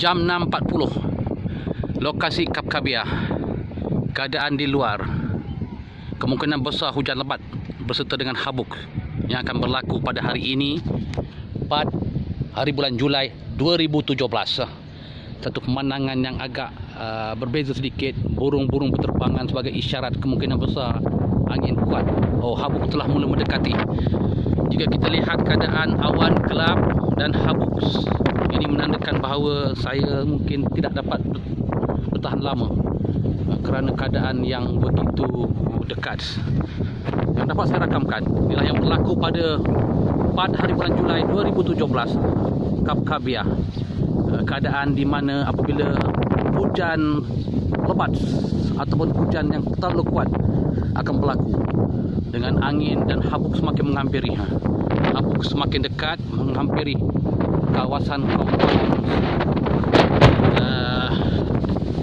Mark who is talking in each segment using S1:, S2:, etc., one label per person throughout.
S1: jam 6.40 lokasi Kapkabia keadaan di luar. Kemungkinan besar hujan lebat berserta dengan habuk yang akan berlaku pada hari ini 4 hari bulan Julai 2017 satu pemandangan yang agak uh, berbeza sedikit. Burung-burung berterbangan sebagai isyarat kemungkinan besar angin kuat. Oh habuk telah mula mendekati. Jika kita lihat keadaan awan gelap dan habuk ini menandakan bahawa saya mungkin tidak dapat bertahan lama uh, kerana keadaan yang begitu dekat yang dapat saya rakamkan inilah yang berlaku pada 4 hari bulan Julai 2017 Kapkabia uh, keadaan di mana apabila hujan lebat ataupun hujan yang terlalu kuat akan berlaku dengan angin dan habuk semakin menghampiri ha. habuk semakin dekat menghampiri kawasan kampung uh,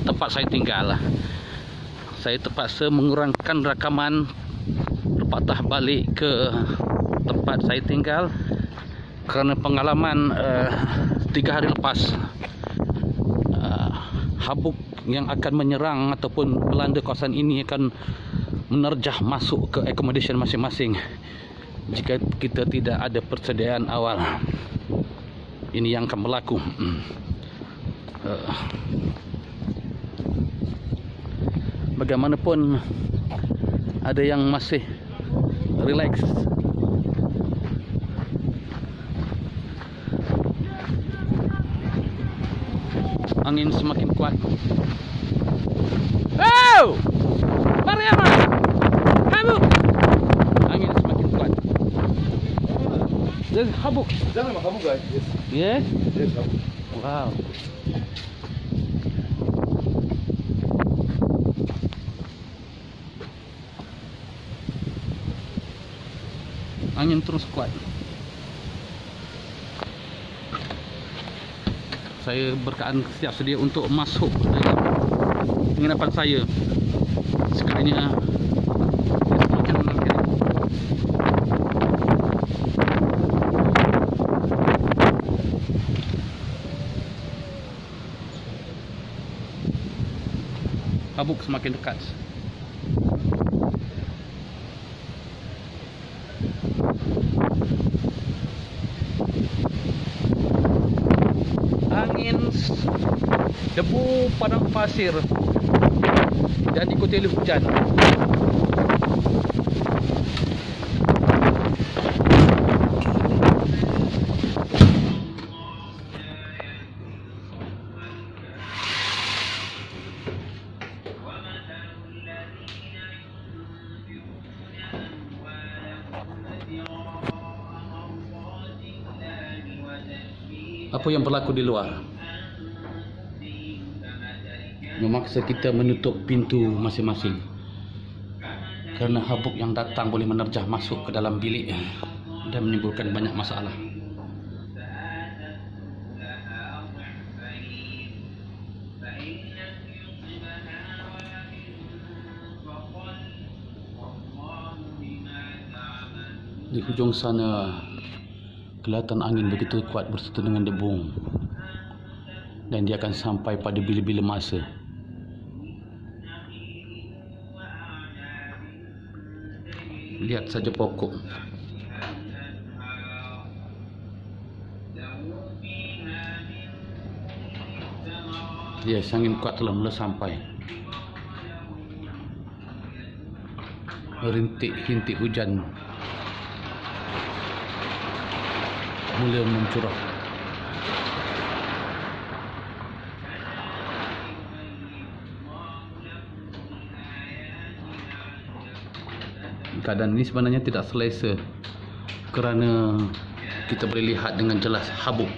S1: tempat saya tinggal saya terpaksa mengurangkan rakaman berpatah balik ke tempat saya tinggal kerana pengalaman uh, tiga hari lepas uh, habuk yang akan menyerang ataupun melanda kawasan ini akan menerjah masuk ke accommodation masing-masing jika kita tidak ada persediaan awal ini yang akan berlaku uh, bagaimanapun ada yang masih relax angin semakin kuat Oh! Mariama! Habuk! Angin semakin kuat. There's habuk.
S2: Jangan sama kamu guys. Yes.
S1: Yes?
S2: Yes, kamu.
S1: Wow. Angin terus kuat. Saya berkaan siap sedia untuk masuk dalam penginapan saya. Sekiranya semakin menghampiri. Habuk semakin dekat. Angin debu padang pasir dan oleh hujan. Apa yang berlaku di luar? Memaksa kita menutup pintu masing-masing. Kerana habuk yang datang boleh menerjah masuk ke dalam bilik dan menimbulkan banyak masalah. Di hujung sana kelihatan angin begitu kuat berserta dengan debu dan dia akan sampai pada bila-bila masa. Lihat saja pokok. Yes, angin kuat telah mula sampai. Rintik-rintik hujan mula mencurah. Keadaan ini sebenarnya tidak selesa kerana kita boleh lihat dengan jelas habuk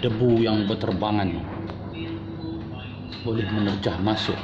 S1: debu yang berterbangan boleh menerjah masuk